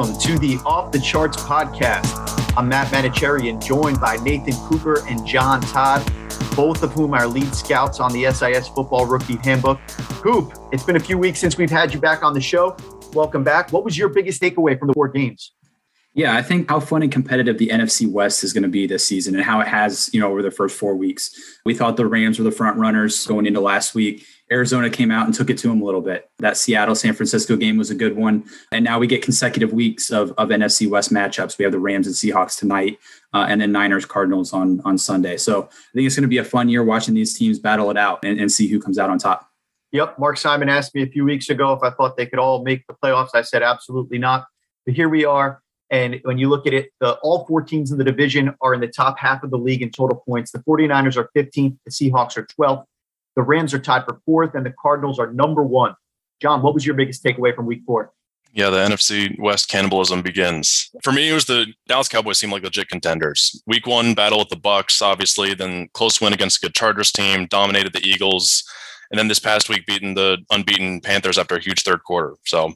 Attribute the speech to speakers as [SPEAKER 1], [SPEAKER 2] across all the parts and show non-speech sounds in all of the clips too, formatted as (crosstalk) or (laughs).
[SPEAKER 1] Welcome to the Off the Charts podcast. I'm Matt Manocherian and joined by Nathan Cooper and John Todd, both of whom are lead scouts on the SIS Football Rookie Handbook. Coop, it's been a few weeks since we've had you back on the show. Welcome back. What was your biggest takeaway from the four games?
[SPEAKER 2] Yeah, I think how fun and competitive the NFC West is going to be this season and how it has, you know, over the first four weeks. We thought the Rams were the front runners going into last week. Arizona came out and took it to them a little bit. That Seattle San Francisco game was a good one. And now we get consecutive weeks of, of NFC West matchups. We have the Rams and Seahawks tonight, uh, and then Niners Cardinals on, on Sunday. So I think it's going to be a fun year watching these teams battle it out and, and see who comes out on top.
[SPEAKER 1] Yep. Mark Simon asked me a few weeks ago if I thought they could all make the playoffs. I said absolutely not. But here we are. And when you look at it, the all four teams in the division are in the top half of the league in total points. The 49ers are 15th, the Seahawks are 12th, the Rams are tied for fourth, and the Cardinals are number one. John, what was your biggest takeaway from week four?
[SPEAKER 3] Yeah, the NFC West cannibalism begins. For me, it was the Dallas Cowboys seemed like legit contenders. Week one battle with the Bucs, obviously, then close win against a good Chargers team, dominated the Eagles, and then this past week beating the unbeaten Panthers after a huge third quarter. So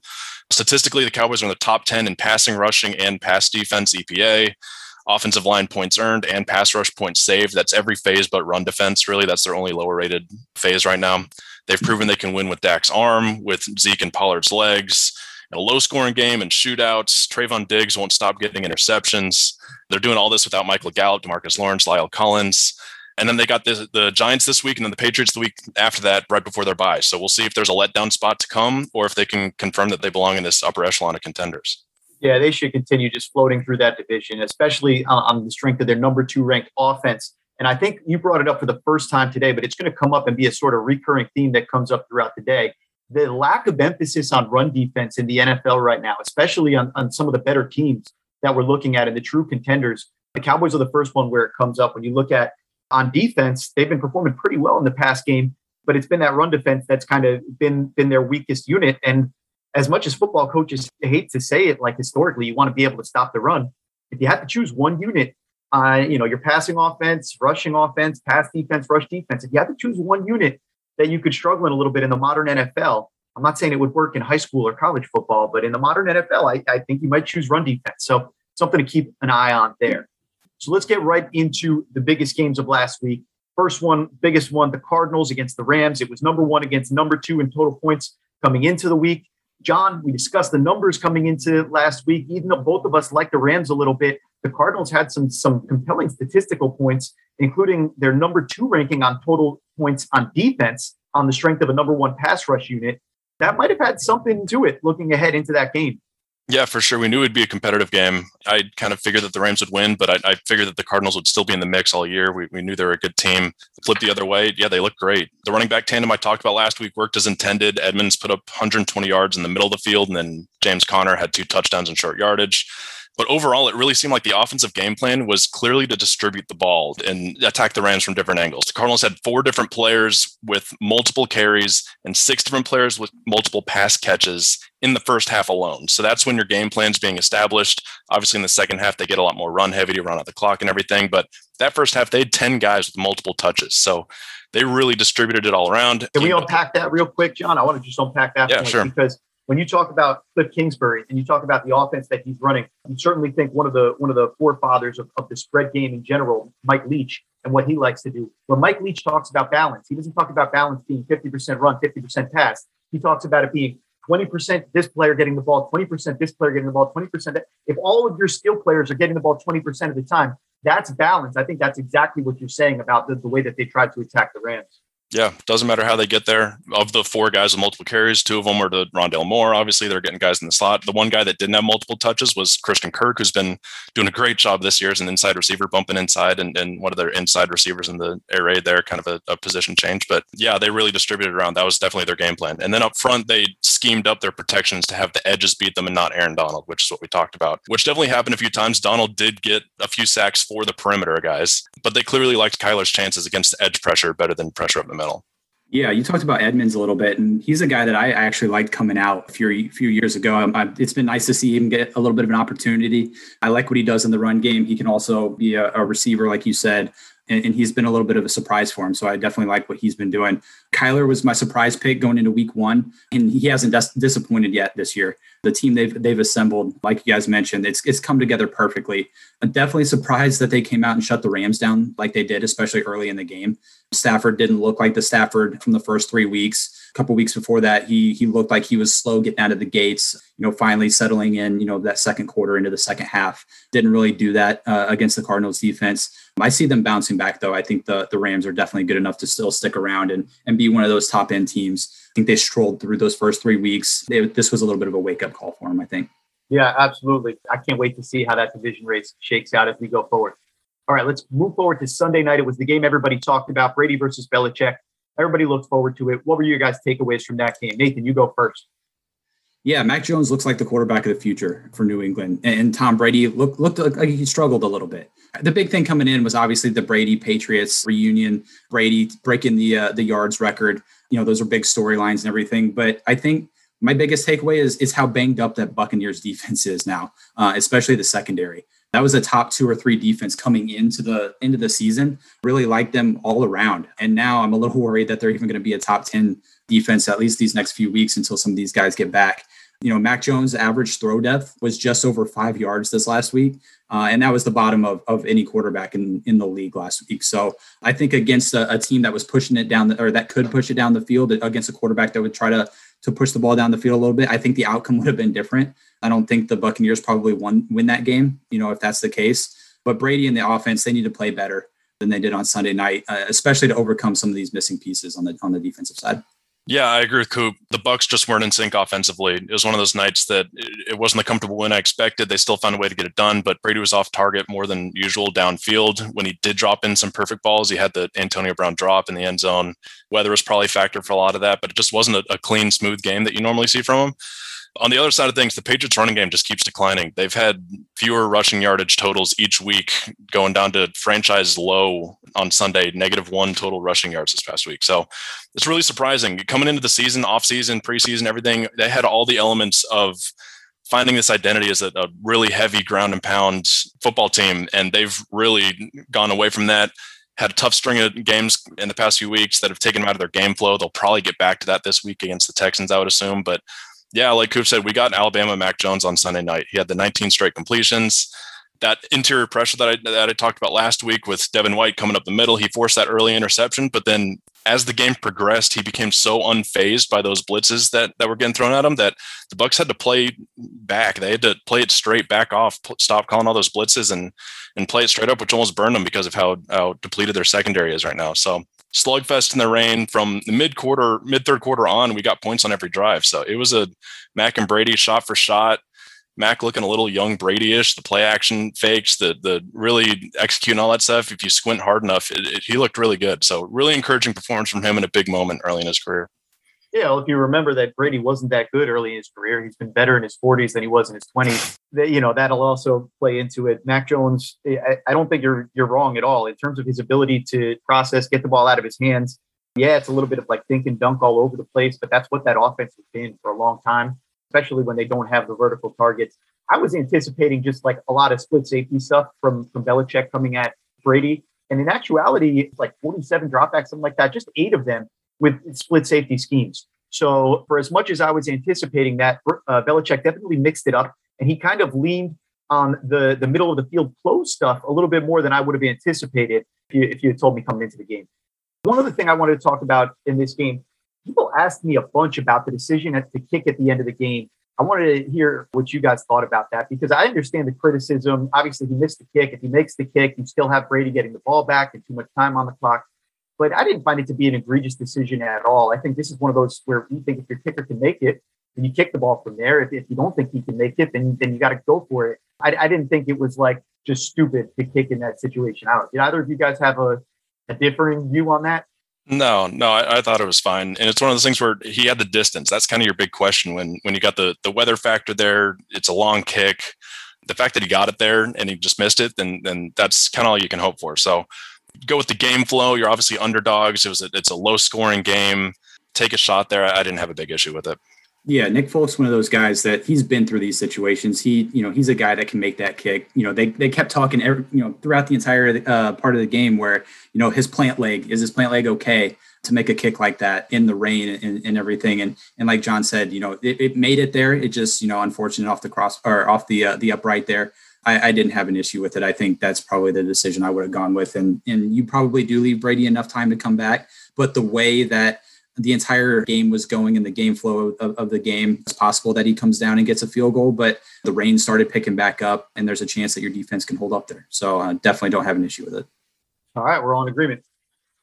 [SPEAKER 3] statistically, the Cowboys are in the top 10 in passing, rushing, and pass defense EPA offensive line points earned and pass rush points saved. That's every phase but run defense, really. That's their only lower rated phase right now. They've proven they can win with Dak's arm, with Zeke and Pollard's legs. In a low scoring game and shootouts, Trevon Diggs won't stop getting interceptions. They're doing all this without Michael Gallup, Demarcus Lawrence, La'el Collins. And then they got the, the Giants this week and then the Patriots the week after that, right before their bye. So we'll see if there's a letdown spot to come or if they can confirm that they belong in this upper echelon of contenders.
[SPEAKER 1] Yeah, they should continue just floating through that division, especially on the strength of their number two ranked offense. And I think you brought it up for the first time today, but it's going to come up and be a sort of recurring theme that comes up throughout the day. The lack of emphasis on run defense in the NFL right now, especially on, on some of the better teams that we're looking at and the true contenders. The Cowboys are the first one where it comes up. When you look at on defense, they've been performing pretty well in the past game, but it's been that run defense that's kind of been been their weakest unit. And as much as football coaches hate to say it, like historically, you want to be able to stop the run. If you have to choose one unit on, you know, your passing offense, rushing offense, pass defense, rush defense, if you have to choose one unit that you could struggle in a little bit in the modern NFL, I'm not saying it would work in high school or college football, but in the modern NFL, I, I think you might choose run defense. So something to keep an eye on there. So let's get right into the biggest games of last week. First one, biggest one, the Cardinals against the Rams. It was number one against number two in total points coming into the week. John, we discussed the numbers coming into last week. Even though both of us like the Rams a little bit, the Cardinals had some some compelling statistical points, including their number two ranking on total points on defense on the strength of a number one pass rush unit. That might have had something to it looking ahead into that game.
[SPEAKER 3] Yeah, for sure. We knew it'd be a competitive game. I kind of figured that the Rams would win, but I, I figured that the Cardinals would still be in the mix all year. We, we knew they were a good team. Flip the other way. Yeah, they look great. The running back tandem I talked about last week worked as intended. Edmonds put up 120 yards in the middle of the field, and then James Conner had two touchdowns in short yardage. But overall, it really seemed like the offensive game plan was clearly to distribute the ball and attack the Rams from different angles. The Cardinals had four different players with multiple carries and six different players with multiple pass catches in the first half alone. So that's when your game plan is being established. Obviously, in the second half, they get a lot more run heavy to run out the clock and everything. But that first half, they had 10 guys with multiple touches. So they really distributed it all around.
[SPEAKER 1] Can we unpack that real quick, John? I want to just unpack that
[SPEAKER 3] yeah, sure.
[SPEAKER 1] because when you talk about Cliff Kingsbury and you talk about the offense that he's running, you certainly think one of the one of the forefathers of, of the spread game in general, Mike Leach, and what he likes to do. When Mike Leach talks about balance, he doesn't talk about balance being 50% run, 50% pass. He talks about it being 20% this player getting the ball, 20% this player getting the ball, 20%. that. If all of your skill players are getting the ball 20% of the time, that's balance. I think that's exactly what you're saying about the, the way that they tried to attack the Rams.
[SPEAKER 3] Yeah, doesn't matter how they get there. Of the four guys with multiple carries, two of them were to Rondale Moore. Obviously, they're getting guys in the slot. The one guy that didn't have multiple touches was Christian Kirk, who's been doing a great job this year as an inside receiver, bumping inside and, and one of their inside receivers in the air raid there, kind of a, a position change. But yeah, they really distributed around. That was definitely their game plan. And then up front, they schemed up their protections to have the edges beat them and not Aaron Donald, which is what we talked about, which definitely happened a few times. Donald did get a few sacks for the perimeter guys, but they clearly liked Kyler's chances against edge pressure better than pressure up the middle.
[SPEAKER 2] Yeah, you talked about Edmonds a little bit, and he's a guy that I actually liked coming out a few, few years ago. I, I, it's been nice to see him get a little bit of an opportunity. I like what he does in the run game. He can also be a, a receiver, like you said. And, and, he's been a little bit of a surprise for him. So I definitely like what he's been doing. Kyler was my surprise pick going into week one, and he hasn't dis- disappointed yet this year. The team they've they've assembled, like you guys mentioned, it's it's come together perfectly. I'm definitely surprised that they came out and shut the Rams down like they did, especially early in the game. Stafford didn't look like the Stafford from the first three weeks. A couple weeks before that, he he looked like he was slow getting out of the gates. You know, finally settling in. You know, that second quarter into the second half. Didn't really do that uh, against the Cardinals defense. I see them bouncing back though. I think the the Rams are definitely good enough to still stick around and and be one of those top end teams. I think they strolled through those first three weeks. They, this was a little bit of a wake up call for them. I think.
[SPEAKER 1] Yeah, absolutely. I can't wait to see how that division race shakes out as we go forward. All right, let's move forward to Sunday night. It was the game everybody talked about Brady versus Belichick. Everybody looked forward to it. What were your guys' takeaways from that game? Nathan, you go first.
[SPEAKER 2] Yeah, Mac Jones looks like the quarterback of the future for New England, and Tom Brady looked looked like he struggled a little bit. The big thing coming in was obviously the Brady Patriots reunion, Brady breaking the uh, the yards record. You know, those are big storylines and everything. But I think my biggest takeaway is is how banged up that Buccaneers defense is now, uh, especially the secondary. That was a top two or three defense coming into the end of the season. Really liked them all around, and now I'm a little (laughs) worried that they're even going to be a top ten defense at least these next few weeks until some of these guys get back. You know, Mac Jones' average throw depth was just over five yards this last week. Uh, and that was the bottom of, of any quarterback in, in the league last week. So I think against a, a team that was pushing it down the, or that could push it down the field against a quarterback that would try to to push the ball down the field a little bit, I think the outcome would have been different. I don't think the Buccaneers probably won win that game, you know, if that's the case. But Brady and the offense, they need to play better than they did on Sunday night, uh, especially to overcome some of these missing pieces on the on the defensive side.
[SPEAKER 3] Yeah, I agree with Coop. The Bucs just weren't in sync offensively. It was one of those nights that it wasn't the comfortable win I expected. They still found a way to get it done, but Brady was off target more than usual downfield. When he did drop in some perfect balls, he had the Antonio Brown drop in the end zone. Weather was probably a factor for a lot of that, but it just wasn't a, a clean, smooth game that you normally see from him. On the other side of things, the Patriots running game just keeps declining. They've had fewer rushing yardage totals each week, going down to franchise low on Sunday, negative one total rushing yards this past week. So it's really surprising. Coming into the season, off season, preseason, everything, they had all the elements of finding this identity as a, a really heavy ground and pound football team. And they've really gone away from that had a tough string of games in the past few weeks that have taken them out of their game flow. They'll probably get back to that this week against the Texans, I would assume. But yeah, like Coop said, we got Alabama Mac Jones on Sunday night. He had the 19 straight completions. That interior pressure that I, that I talked about last week with Devin White coming up the middle, he forced that early interception. But then as the game progressed, he became so unfazed by those blitzes that, that were getting thrown at him that the Bucs had to play back. They had to play it straight back off, stop calling all those blitzes and and play it straight up, which almost burned them because of how, how depleted their secondary is right now. So slugfest in the rain from the mid quarter, mid third quarter on. We got points on every drive, so it was a Mac and Brady shot for shot. Mac looking a little young Brady-ish. The play action fakes, the the really executing all that stuff. If you squint hard enough, it, it, he looked really good. So really encouraging performance from him in a big moment early in his career.
[SPEAKER 1] Yeah, well, if you remember that Brady wasn't that good early in his career, he's been better in his 40s than he was in his 20s. You know that'll also play into it. Mac Jones, I, I don't think you're you're wrong at all in terms of his ability to process, get the ball out of his hands. Yeah, it's a little bit of like dink and dunk all over the place, but that's what that offense has been for a long time, especially when they don't have the vertical targets. I was anticipating just like a lot of split safety stuff from from Belichick coming at Brady, and in actuality, it's like 47 dropbacks, something like that, just eight of them with split safety schemes. So for as much as I was anticipating that, uh, Belichick definitely mixed it up, and he kind of leaned on the the middle of the field close stuff a little bit more than I would have anticipated if you, if you had told me coming into the game. One other thing I wanted to talk about in this game, people asked me a bunch about the decision to kick at the end of the game. I wanted to hear what you guys thought about that because I understand the criticism. Obviously, he missed the kick. If he makes the kick, you still have Brady getting the ball back and too much time on the clock but I didn't find it to be an egregious decision at all. I think this is one of those where you think if your kicker can make it, then you kick the ball from there. If, if you don't think he can make it, then then you got to go for it. I, I didn't think it was like just stupid to kick in that situation. I don't. Did either of you guys have a, a differing view on that?
[SPEAKER 3] No, no, I, I, thought it was fine, and it's one of those things where he had the distance. That's kind of your big question when when you got the the weather factor there. It's a long kick. The fact that he got it there and he just missed it, then then that's kind of all you can hope for. So go with the game flow. You're obviously underdogs. It was a, it's a low scoring game. Take a shot there. I didn't have a big issue with it.
[SPEAKER 2] Yeah, Nick Folk's one of those guys that he's been through these situations. He, you know, he's a guy that can make that kick. You know, they they kept talking, every, you know, throughout the entire uh, part of the game where you know his plant leg is his plant leg okay to make a kick like that in the rain and, and everything. And and like John said, you know, it, it, made it there. It just you know, unfortunate off the cross or off the uh, the upright there. I, I, didn't have an issue with it. I think that's probably the decision I would have gone with. And and you probably do leave Brady enough time to come back, but the way that the entire game was going and the game flow of, of, the game. It's possible that he comes down and gets a field goal, but the rain started picking back up, and there's a chance that your defense can hold up there. So uh, definitely don't have an issue with it.
[SPEAKER 1] All right, we're all in agreement.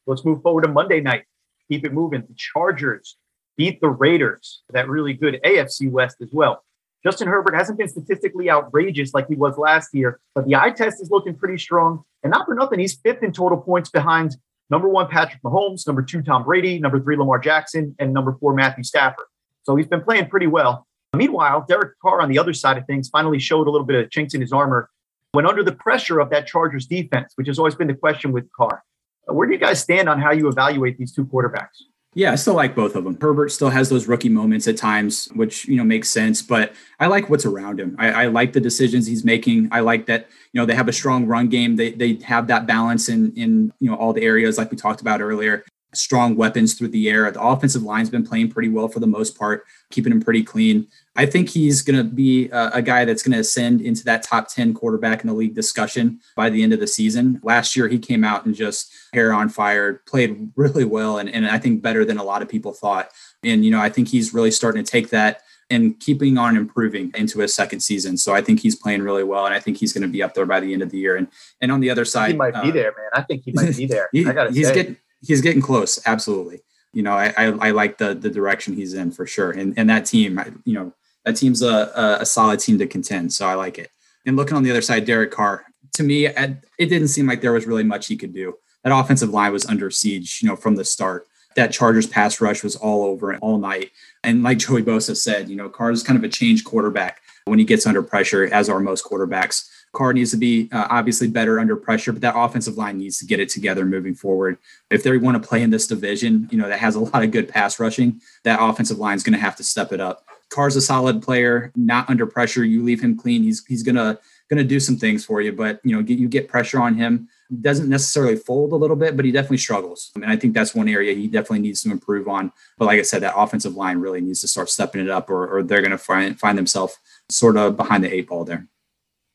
[SPEAKER 1] Let's move forward to Monday night. Keep it moving. The Chargers beat the Raiders, that really good AFC West as well. Justin Herbert hasn't been statistically outrageous like he was last year, but the eye test is looking pretty strong. And not for nothing, he's fifth in total points behind number one, Patrick Mahomes, number two, Tom Brady, number three, Lamar Jackson, and number four, Matthew Stafford. So he's been playing pretty well. Meanwhile, Derek Carr on the other side of things finally showed a little bit of chinks in his armor when under the pressure of that Chargers defense, which has always been the question with Carr. Where do you guys stand on how you evaluate these two quarterbacks?
[SPEAKER 2] Yeah, I still like both of them. Herbert still has those rookie moments at times, which you know makes sense. But I like what's around him. I, I, like the decisions he's making. I like that you know they have a strong run game. They they have that balance in in you know all the areas like we talked about earlier. Strong weapons through the air. The offensive line's been playing pretty well for the most part, keeping him pretty clean. I think he's going to be a, a, guy that's going to ascend into that top 10 quarterback in the league discussion by the end of the season. Last year, he came out and just hair on fire, played really well, and, and I think better than a lot of people thought. And, you know, I think he's really starting to take that and keeping on improving into his second season. So I think he's playing really well, and I think he's going to be up there by the end of the year. And and on the other side,
[SPEAKER 1] he might be uh, there, man. I think he might be there. (laughs) he, I got
[SPEAKER 2] he's
[SPEAKER 1] say.
[SPEAKER 2] getting he's getting close. Absolutely. You know, I, I, I like the the direction he's in for sure, and and that team, you know, that team's a, a solid team to contend. So I like it. And looking on the other side, Derek Carr, to me, it didn't seem like there was really much he could do. That offensive line was under siege, you know, from the start. That Chargers pass rush was all over all night. And like Joey Bosa said, you know, Carr is kind of a change quarterback when he gets under pressure, as are most quarterbacks. Carr needs to be uh, obviously better under pressure, but that offensive line needs to get it together moving forward. If they want to play in this division, you know, that has a lot of good pass rushing, that offensive line is going to have to step it up. Carr's a solid player, not under pressure. You leave him clean, he's he's gonna gonna do some things for you. But you know, get, you get pressure on him. Doesn't necessarily fold a little bit, but he definitely struggles. I mean, I think that's one area he definitely needs to improve on. But like I said, that offensive line really needs to start stepping it up, or, or they're going to find find themselves sort of behind the eight ball there.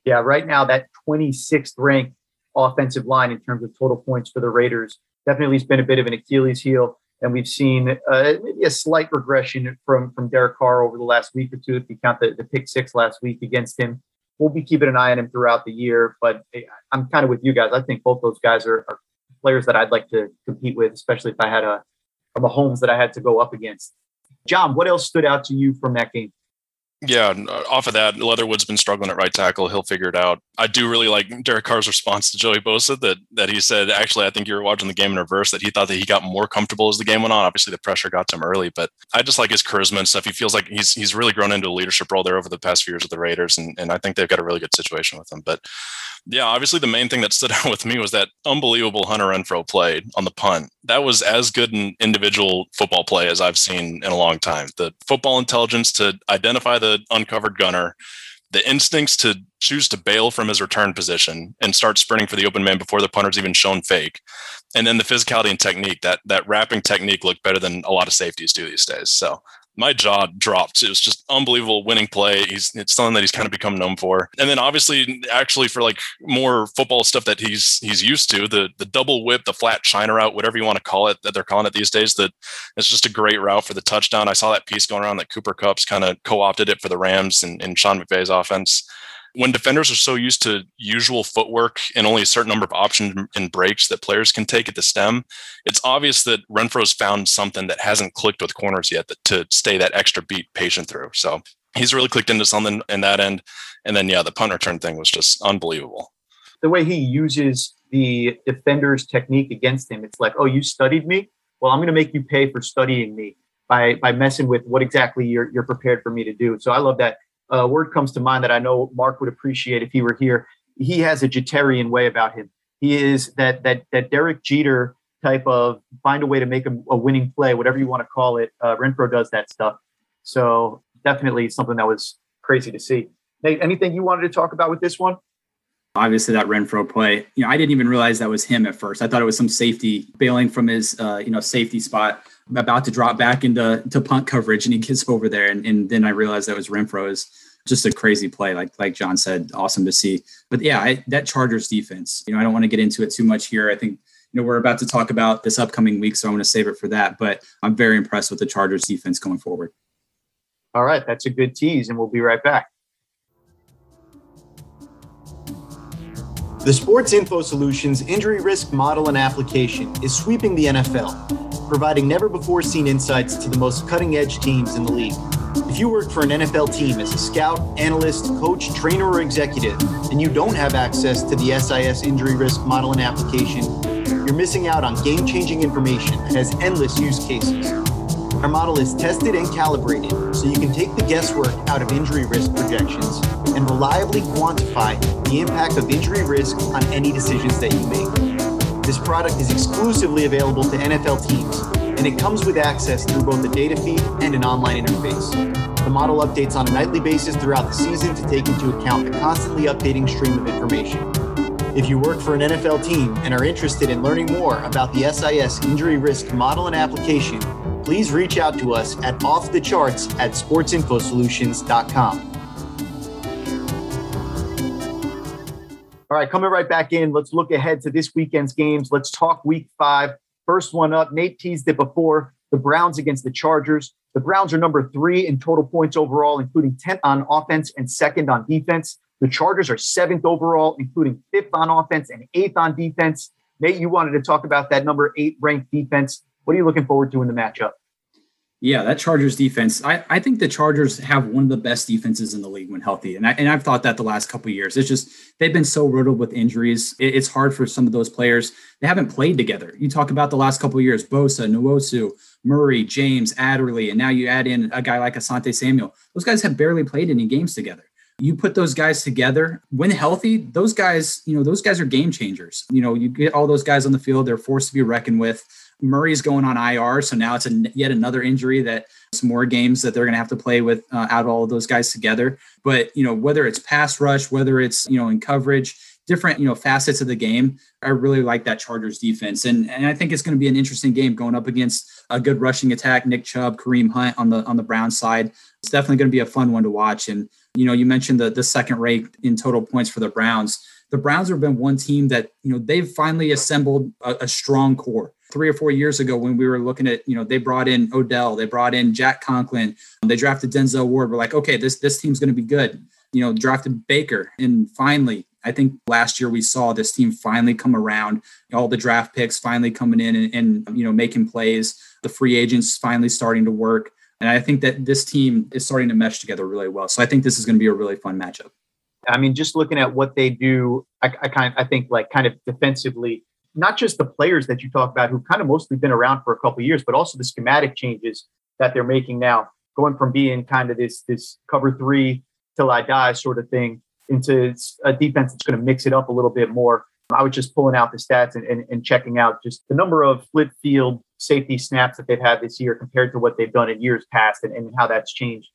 [SPEAKER 1] Yeah, right now that 26th ranked offensive line in terms of total points for the Raiders definitely has been a bit of an Achilles heel and we've seen uh, maybe a slight regression from from Derek Carr over the last week or two. If you count the, the pick six last week against him, we'll be keeping an eye on him throughout the year. But I'm kind of with you guys. I think both those guys are, are players that I'd like to compete with, especially if I had a, a Mahomes that I had to go up against. John, what else stood out to you from that game?
[SPEAKER 3] Yeah, uh, off of that, Leatherwood's been struggling at right tackle. He'll figure it out. I do really like Derek Carr's response to Joey Bosa that that he said. Actually, I think you were watching the game in reverse. That he thought that he got more comfortable as the game went on. Obviously, the pressure got to him early, but I just like his charisma and stuff. He feels like he's he's really grown into a leadership role there over the past few years with the Raiders, and and I think they've got a really good situation with him. But yeah, obviously the main thing that stood (laughs) out with me was that unbelievable Hunter Renfrow play on the punt. That was as good an individual football play as I've seen in a long time. The football intelligence to identify the uncovered gunner, the instincts to choose to bail from his return position and start sprinting for the open man before the punter's even shown fake. And then the physicality and technique, that that wrapping technique looked better than a lot of safeties do these days. So my jaw dropped. It was just unbelievable winning play. He's it's something that he's kind of become known for. And then obviously, actually for like more football stuff that he's he's used to, the the double whip, the flat China route, whatever you want to call it, that they're calling it these days. That it's just a great route for the touchdown. I saw that piece going around that Cooper Kupp's kind of co-opted it for the Rams and, and Sean McVay's offense when defenders are so used to usual footwork and only a certain number of options and breaks that players can take at the stem, it's obvious that Renfrow's found something that hasn't clicked with corners yet that, to stay that extra beat patient through. So he's really clicked into something in that end. And then, yeah, the punt return thing was just unbelievable.
[SPEAKER 1] The way he uses the defender's technique against him, it's like, oh, you studied me? Well, I'm going to make you pay for studying me by by messing with what exactly you're, you're prepared for me to do. So I love that uh, word comes to mind that I know Mark would appreciate if he were here. He has a Jeterian way about him. He is that that that Derek Jeter type of find a way to make a, a winning play, whatever you want to call it. Uh, Renfrow does that stuff. So definitely something that was crazy to see. Nate, anything you wanted to talk about with this one?
[SPEAKER 2] Obviously, that Renfrow play. You know, I didn't even realize that was him at first. I thought it was some safety bailing from his, uh, you know, safety spot, about to drop back into to punt coverage, and he gets over there, and, and then I realized that was Renfrow. Is just a crazy play, like like John said, awesome to see. But yeah, I, that Chargers defense. You know, I don't want to get into it too much here. I think you know we're about to talk about this upcoming week, so I'm going to save it for that. But I'm very impressed with the Chargers defense going forward.
[SPEAKER 1] All right, that's a good tease, and we'll be right back.
[SPEAKER 4] The Sports Info Solutions injury risk model and application is sweeping the NFL, providing never before seen insights to the most cutting edge teams in the league. If you work for an NFL team as a scout, analyst, coach, trainer, or executive, and you don't have access to the SIS injury risk model and application, you're missing out on game changing information that has endless use cases. Our model is tested and calibrated so you can take the guesswork out of injury risk projections and reliably quantify the impact of injury risk on any decisions that you make. This product is exclusively available to NFL teams, and it comes with access through both a data feed and an online interface. The model updates on a nightly basis throughout the season to take into account the constantly updating stream of information. If you work for an NFL team and are interested in learning more about the SIS injury risk model and application, please reach out to us at offthecharts at sportsinfosolutions.com.
[SPEAKER 1] All right, coming right back in. Let's look ahead to this weekend's games. Let's talk week five. First one up, Nate teased it before the Browns against the Chargers. The Browns are number three in total points overall, including 10th on offense and second on defense. The Chargers are seventh overall, including fifth on offense and eighth on defense. Nate, you wanted to talk about that number eight ranked defense. What are you looking forward to in the matchup?
[SPEAKER 2] Yeah, that Chargers defense. I, I think the Chargers have one of the best defenses in the league when healthy. And, I, and I've thought that the last couple years. It's just they've been so riddled with injuries. It, it's hard for some of those players. They haven't played together. You talk about the last couple years Bosa, Nwosu, Murray, James, Adderley, and now you add in a guy like Asante Samuel. Those guys have barely played any games together. You put those guys together when healthy, those guys, you know, those guys are game changers. You know, you get all those guys on the field, they're forced to be reckoned with Murray's going on IR, so now it's a, yet another injury that some more games that they're going to have to play with uh, out all of those guys together. But you know, whether it's pass rush, whether it's you know in coverage, different you know facets of the game, I really like that Chargers defense, and and I think it's going to be an interesting game going up against a good rushing attack, Nick Chubb, Kareem Hunt on the on the Brown side. It's definitely going to be a fun one to watch. And you know, you mentioned the the second rate in total points for the Browns. The Browns have been one team that you know they've finally assembled a, a strong core three or four years ago when we were looking at, you know, they brought in Odell, they brought in Jack Conklin, they drafted Denzel Ward. We're like, okay, this this team's going to be good. You know, drafted Baker, and finally, I think last year we saw this team finally come around. All the draft picks finally coming in and, and you know making plays. The free agents finally starting to work, and I think that this team is starting to mesh together really well. So I think this is going to be a really fun matchup.
[SPEAKER 1] I mean, just looking at what they do, I, I kind of, I think like kind of defensively, not just the players that you talk about who've kind of mostly been around for a couple years, but also the schematic changes that they're making now, going from being kind of this this cover three till I die sort of thing into a defense that's going to mix it up a little bit more. I was just pulling out the stats and, and, and checking out just the number of split field safety snaps that they've had this year compared to what they've done in years past and, and how that's changed.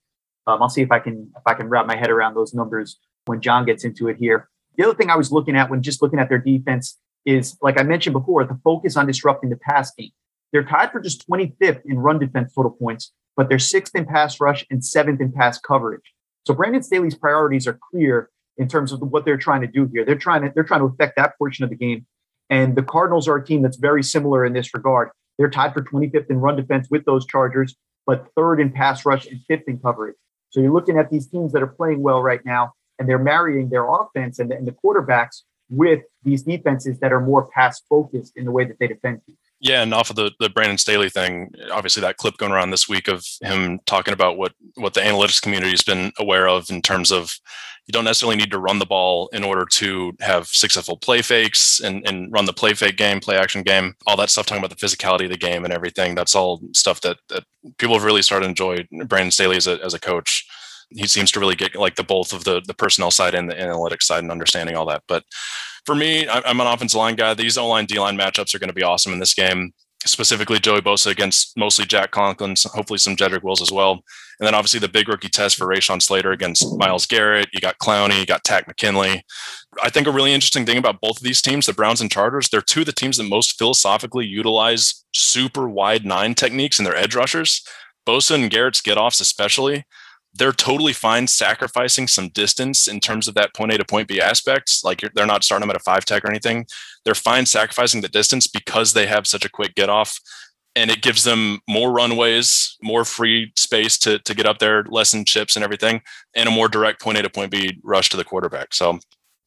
[SPEAKER 1] Um, I'll see if I can if I can wrap my head around those numbers when John gets into it here. The other thing I was looking at when just looking at their defense is, like I mentioned before, the focus on disrupting the pass game. They're tied for just 25th in run defense total points, but they're sixth in pass rush and seventh in pass coverage. So Brandon Staley's priorities are clear in terms of what they're trying to do here. They're trying to they're trying to affect that portion of the game. And the Cardinals are a team that's very similar in this regard. They're tied for 25th in run defense with those Chargers, but third in pass rush and fifth in coverage. So you're looking at these teams that are playing well right now, and they're marrying their offense and, and the quarterbacks with these defenses that are more pass focused in the way that they defend you.
[SPEAKER 3] Yeah, and off of the, the Brandon Staley thing, obviously that clip going around this week of him talking about what what the analytics community has been aware of in terms of you don't necessarily need to run the ball in order to have successful play fakes and, and run the play fake game, play action game, all that stuff talking about the physicality of the game and everything. That's all stuff that, that people have really started to enjoy Brandon Staley as a, as a coach he seems to really get like the both of the the personnel side and the analytics side and understanding all that. But for me, I'm an offensive line guy. These O line D line matchups are going to be awesome in this game. specifically Joey Bosa against mostly Jack Conklin, hopefully some Jedrick Wills as well. And then obviously the big rookie test for Rashawn Slater against Myles Garrett. You got Clowney, you got Takk McKinley. I think a really interesting thing about both of these teams, the Browns and Chargers, they're two of the teams that most philosophically utilize super wide nine techniques in their edge rushers. Bosa and Garrett's get offs, especially, they're totally fine sacrificing some distance in terms of that point A to point B aspects. Like they're not starting them at a five tech or anything. They're fine sacrificing the distance because they have such a quick get off and it gives them more runways, more free space to, to get up there, lessen chips and everything, and a more direct point A to point B rush to the quarterback. So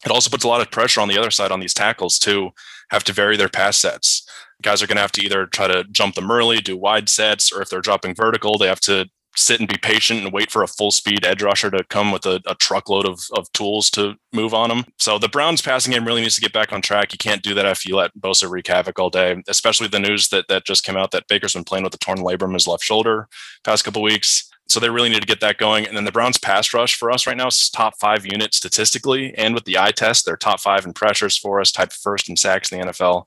[SPEAKER 3] it also puts a lot of pressure on the other side on these tackles to have to vary their pass sets. Guys are going to have to either try to jump them early, do wide sets, or if they're dropping vertical, they have to sit and be patient and wait for a full speed edge rusher to come with a, a, truckload of, of tools to move on them. So the Browns passing game really needs to get back on track. You can't do that if you let Bosa wreak havoc all day, especially the news that that just came out that Baker's been playing with a torn labrum in his left shoulder past couple weeks. So they really need to get that going. And then the Browns pass rush for us right now is top five unit statistically. And with the eye test, they're top five in pressures for us, type first in sacks in the NFL.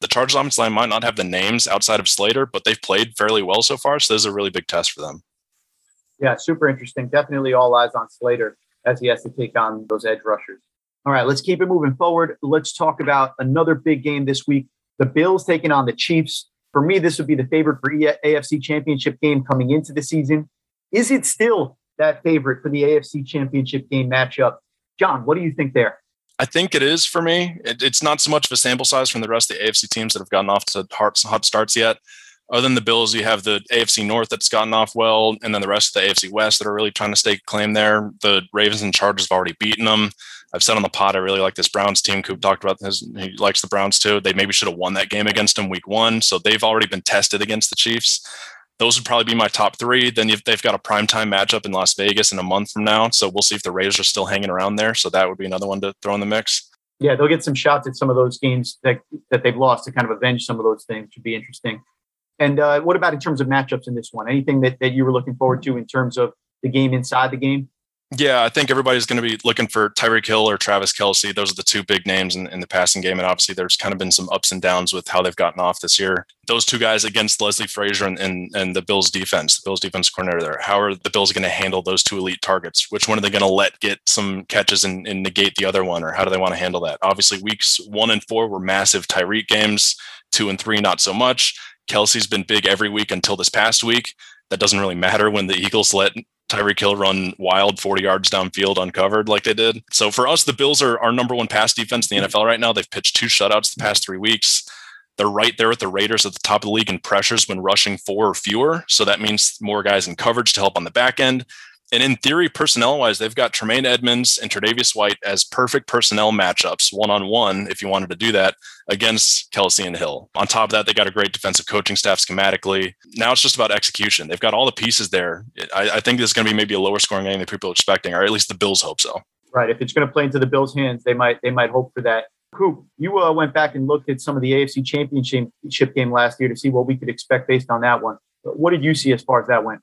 [SPEAKER 3] The Chargers offensive line might not have the names outside of Slater, but they've played fairly well so far. So this is a really big test for them.
[SPEAKER 1] Yeah, super interesting. Definitely all eyes on Slater as he has to take on those edge rushers. All right, let's keep it moving forward. Let's talk about another big game this week. The Bills taking on the Chiefs. For me, this would be the favorite for AFC Championship game coming into the season. Is it still that favorite for the AFC Championship game matchup? John, what do you think there?
[SPEAKER 3] I think it is for me. It, it's not so much of a sample size from the rest of the AFC teams that have gotten off to hot, hot starts yet other than the Bills, you have the AFC North that's gotten off well, and then the rest of the AFC West that are really trying to stake claim there. The Ravens and Chargers have already beaten them. I've said on the pod I really like this Browns team. Coop talked about this. He likes the Browns too. They maybe should have won that game against them week one, so they've already been tested against the Chiefs. Those would probably be my top three. Then they've got a primetime matchup in Las Vegas in a month from now, so we'll see if the Raiders are still hanging around there. So that would be another one to throw in the mix.
[SPEAKER 1] Yeah, they'll get some shots at some of those games that that they've lost to kind of avenge some of those things. Should be interesting. And uh, what about in terms of matchups in this one? Anything that, that you were looking forward to in terms of the game inside the game?
[SPEAKER 3] Yeah, I think everybody's going to be looking for Tyreek Hill or Travis Kelce. Those are the two big names in, in, the passing game. And obviously, there's kind of been some ups and downs with how they've gotten off this year. Those two guys against Leslie Frazier and, and, and the Bills defense, the Bills defense coordinator there. How are the Bills going to handle those two elite targets? Which one are they going to let get some catches and, and negate the other one? Or how do they want to handle that? Obviously, weeks one and four were massive Tyreek games, two and three, not so much. Kelce's been big every week until this past week. That doesn't really matter when the Eagles let Tyreek Hill run wild 40 yards downfield uncovered like they did. So for us, the Bills are our number one pass defense in the NFL right now. They've pitched two shutouts the past three weeks. They're right there with the Raiders at the top of the league in pressures when rushing four or fewer. So that means more guys in coverage to help on the back end. And in theory, personnel wise, they've got Tremaine Edmunds and Tre'Davious White as perfect personnel matchups, one on one, if you wanted to do that, against Kelce and Hill. On top of that, they got a great defensive coaching staff schematically. Now it's just about execution. They've got all the pieces there. I, I think this is going to be maybe a lower scoring game than people are expecting, or at least the Bills hope so.
[SPEAKER 1] Right. If it's going to play into the Bills' hands, they might they might hope for that. Coop, you uh, went back and looked at some of the AFC Championship game last year to see what we could expect based on that one. What did you see as far as that went?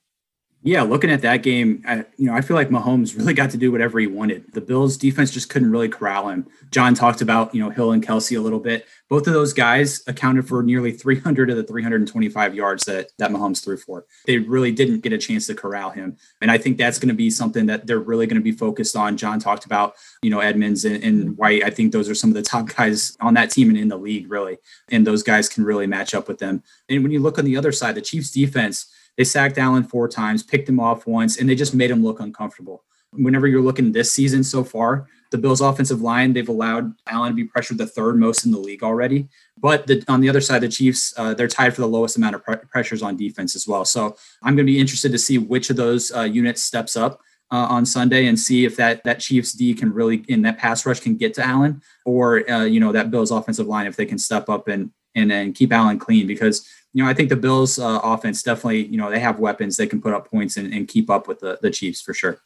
[SPEAKER 2] Yeah, looking at that game, I, you know, I feel like Mahomes really got to do whatever he wanted. The Bills defense just couldn't really corral him. John talked about, you know, Hill and Kelce a little bit. Both of those guys accounted for nearly 300 of the 325 yards that that Mahomes threw for. They really didn't get a chance to corral him, and I think that's going to be something that they're really going to be focused on. John talked about, you know, Edmunds and, and White. I think those are some of the top (laughs) guys on that team and in the league, really, and those guys can really match up with them. And when you look on the other side, the Chiefs defense they sacked Allen four times, picked him off once, and they just made him look uncomfortable. Whenever you're looking this season so far, the Bills' offensive line, they've allowed Allen to be pressured the third most in the league already. But the, on the other side, the Chiefs, uh, they're tied for the lowest amount of pre- pressures on defense as well. So I'm going to be interested to see which of those uh, units steps up. Uh, on Sunday and see if that that Chiefs D can really in that pass rush can get to Allen or uh, you know that Bills offensive line if they can step up and and and keep Allen clean because you know, I think the Bills' uh, offense definitely, you know, they have weapons. They can put up points and, and keep up with the, the Chiefs for sure.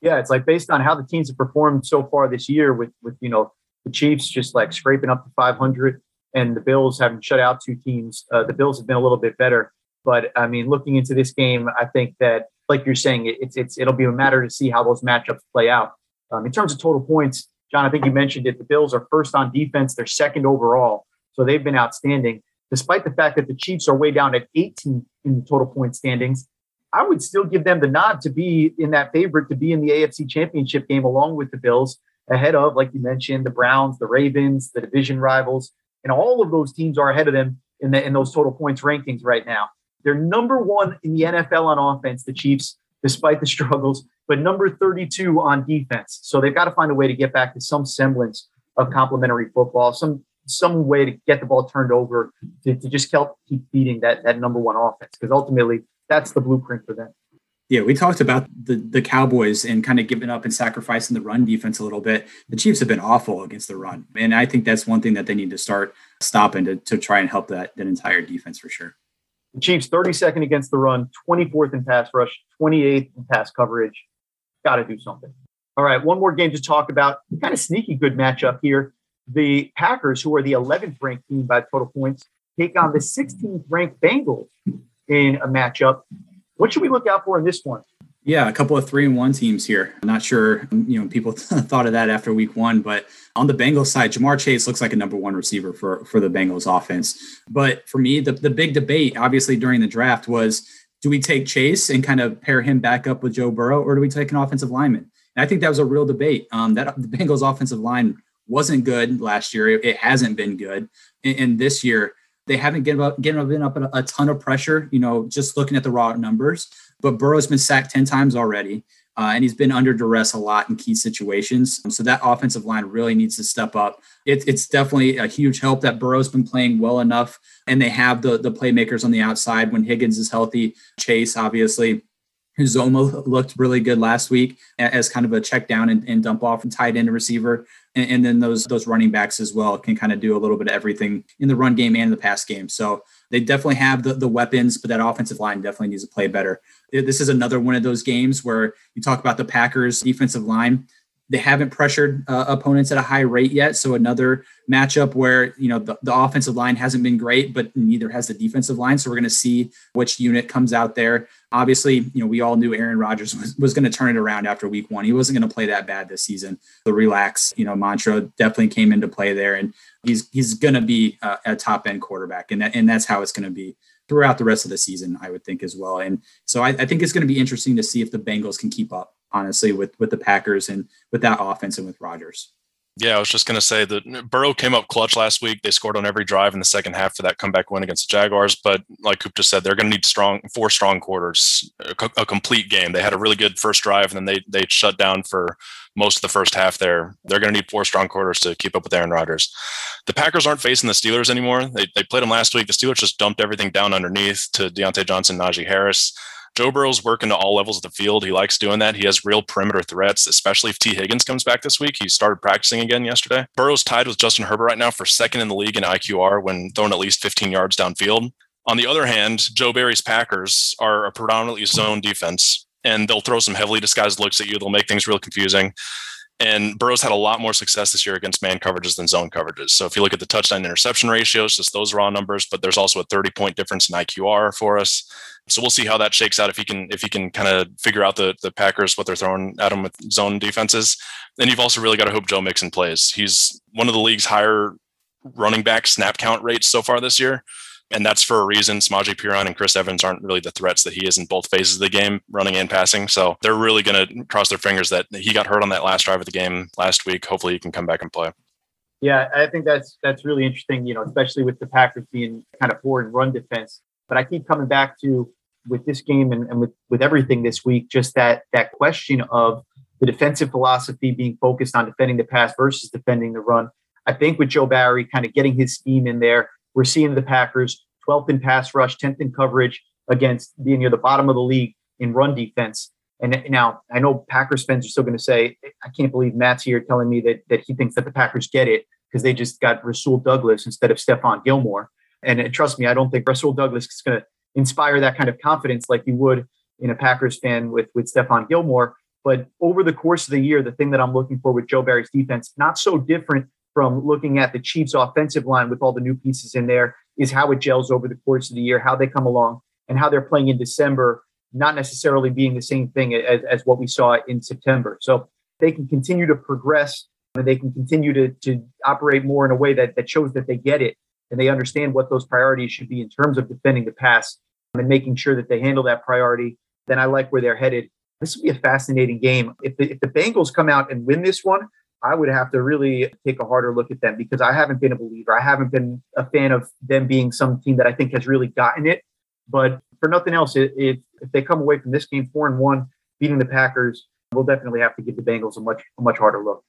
[SPEAKER 1] Yeah, it's like based on how the teams have performed so far this year, with with you know the Chiefs just like scraping up to 500, and the Bills having shut out two teams. Uh, the Bills have been a little bit better, but I mean, looking into this game, I think that, like you're saying, it, it's it's it'll be a matter to see how those matchups play out. Um, in terms of total points, John, I think you mentioned it. The Bills are first on defense; they're second overall, so they've been outstanding. Despite the fact that the Chiefs are way down at 18 in the total point standings, I would still give them the nod to be in that favorite to be in the AFC championship game along with the Bills, ahead of, like you mentioned, the Browns, the Ravens, the division rivals. And all of those teams are ahead of them in, the, in those total points rankings right now. They're number one in the NFL on offense, the Chiefs, despite the (laughs) struggles, but number 32 on defense. So they've got to find a way to get back to some semblance of complementary football, some some way to get the ball turned over to, to just help keep feeding that that number one offense because ultimately that's the blueprint for them.
[SPEAKER 2] Yeah, we talked about the the Cowboys and kind of giving up and sacrificing the run defense a little bit. The Chiefs have been awful against the run, and I think that's one thing that they need to start stopping to, to try and help that that entire defense for sure.
[SPEAKER 1] The Chiefs 32nd against the run, 24th in pass rush, 28th in pass coverage. Got to do something. All right, one more game to talk about. Kind of sneaky good matchup here. The Packers, who are the 11th ranked team by total points, take on the 16th ranked Bengals in a matchup. What should we look out for in this one?
[SPEAKER 2] Yeah, a couple of three and one teams here. I'm not sure, you know, people (laughs) thought of that after week one, but on the Bengals side, Ja'Marr Chase looks like a number one receiver for, for the Bengals offense. But for me, the, the big debate, obviously, during the draft was do we take Chase and kind of pair him back up with Joe Burrow, or do we take an offensive lineman? And I think that was a real debate. Um, that the Bengals offensive line wasn't good last year. It, hasn't been good. And, this year, they haven't given up, given up a, a ton of pressure, you know, just looking at the raw numbers. But Burrow's been sacked 10 times already. Uh, and he's been under duress a lot in key situations. So that offensive line really needs to step up. It, it's definitely a huge help that Burrow's been playing well enough, and they have the the playmakers on the outside when Higgins is healthy. Chase, obviously, Uzomah looked really good last week as kind of a check down and, and dump off and tight end receiver. And, and, then those those running backs as well can kind of do a little bit of everything in the run game and the pass game. So they definitely have the, the weapons, but that offensive line definitely needs to play better. This is another one of those games where you talk about the Packers defensive line they haven't pressured uh, opponents at a high rate yet. So another matchup where you know the, the offensive line hasn't been great, but neither has the defensive line. So we're going to see which unit comes out there. Obviously, you know we all knew Aaron Rodgers was, was going to turn it around after Week One. He wasn't going to play that bad this season. The relax, you know, mantra definitely came into play there, and he's he's going to be a, a top end quarterback, and that, and that's how it's going to be throughout the rest of the season, I would think as well. And so I, I think it's going to be interesting to see if the Bengals can keep up honestly, with with the Packers and with that offense and with Rodgers.
[SPEAKER 3] Yeah, I was just going to say that Burrow came up clutch last week. They scored on every drive in the second half for that comeback win against the Jaguars. But like Coop just said, they're going to need strong four strong quarters, a, a, complete game. They had a really good first drive, and then they they shut down for most of the first half. There, they're going to need four strong quarters to keep up with Aaron Rodgers. The Packers aren't facing the Steelers anymore. They they played them last week. The Steelers just dumped everything down underneath to Diontae Johnson, Najee Harris. Joe Burrow's working to all levels of the field. He likes doing that. He has real perimeter threats, especially if Tee Higgins comes back this week. He started practicing again yesterday. Burrow's tied with Justin Herbert right now for second in the league in IQR when throwing at least 15 yards downfield. On the other hand, Joe Barry's Packers are a predominantly zone defense, and they'll throw some heavily disguised looks at you. They'll make things real confusing. And Burrow's had a lot more success this year against man coverages than zone coverages. So if you look at the touchdown interception ratios, just those raw numbers, but there's also a 30 point difference in IQR for us. So we'll see how that shakes out if he can if he can kind of figure out the the Packers what they're throwing at him with zone defenses. Then you've also really got to hope Joe Mixon plays. He's one of the league's higher running back snap count rates so far this year and that's for a reason. Samaje Perine and Chris Evans aren't really the threats that he is in both phases of the game, running and passing. So they're really going to cross their fingers that he got hurt on that last drive of the game last week. Hopefully, he can come back and play.
[SPEAKER 1] Yeah, I think that's that's really interesting. You know, especially with the Packers being kind of poor in run defense. But I keep coming back to with this game and, and with with everything this week, just that that question of the defensive philosophy being focused on defending the pass versus defending the run. I think with Joe Barry kind of getting his scheme in there we're seeing the Packers 12th in pass rush, 10th in coverage against being near the bottom of the league in run defense. And now I know Packers fans are still going to say, I can't believe Matt's here telling me that, that he thinks that the Packers get it because they just got Rasul Douglas instead of Stephon Gilmore. And, trust me, I don't think Rasul Douglas is going to inspire that kind of confidence like you would in a Packers fan with, with Stephon Gilmore. But over the course of the year, the thing that I'm looking for with Joe Barry's defense, not so different from looking at the Chiefs' offensive line with all the new pieces in there is how it gels over the course of the year, how they come along, and how they're playing in December, not necessarily being the same thing as, as what we saw in September. So they can continue to progress and they can continue to, to operate more in a way that, that shows that they get it. and they understand what those priorities should be in terms of defending the pass and making sure that they handle that priority, then I like where they're headed. This will be a fascinating game. If the, if the Bengals come out and win this one, I would have to really take a harder look at them because I haven't been a believer. I haven't been a fan of them being some team that I think has really gotten it. But for nothing else, if, if they come away from this game four and one, beating the Packers, we'll definitely have to give the Bengals a much a much harder look.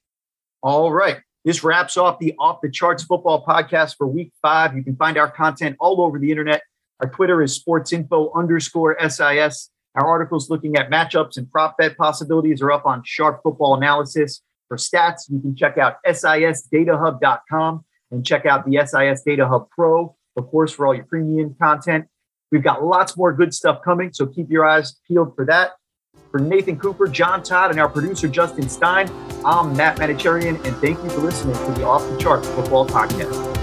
[SPEAKER 1] All right. This wraps off the Off the Charts Football Podcast for week five. You can find our content all over the internet. Our Twitter is sportsinfo underscore SIS. Our articles looking at matchups and prop bet possibilities are up on Sharp Football Analysis. For stats, you can check out sisdatahub.com and check out the SIS Data Hub Pro, of course, for all your premium content. We've got lots more good stuff coming, so keep your eyes peeled for that. For Nathan Cooper, John Todd, and our producer, Justin Stein, I'm Matt Manocherian, and thank you for listening to the Off the Charts Football Podcast.